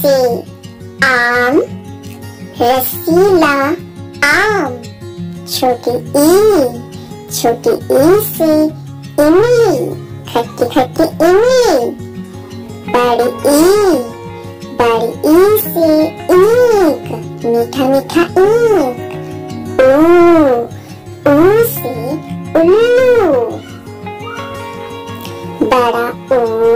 से आम, रसीला आम, छोटी ई छोटी ई से इमली, खट्टी खट्टी इमली, बड़ी ई बड़ी ई से ईख मीठा मीठा ईख ऊ ऊ से उल्लू, बड़ा ऊ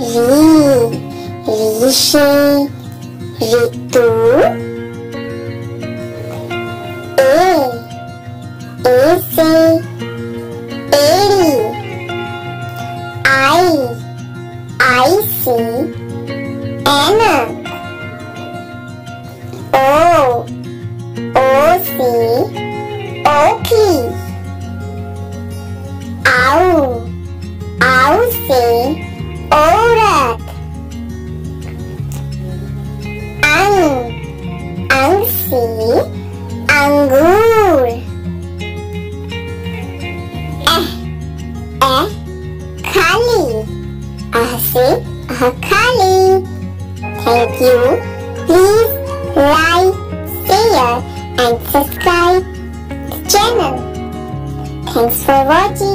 Ri, riche, ritu. E, esse, ele. I, I Anna. O, o. now say Orak. Ang. Ang say Angur. Eh. Eh. Kali. Ah say ah, Kali. Thank you. Please like, share and subscribe the channel. Thanks for watching.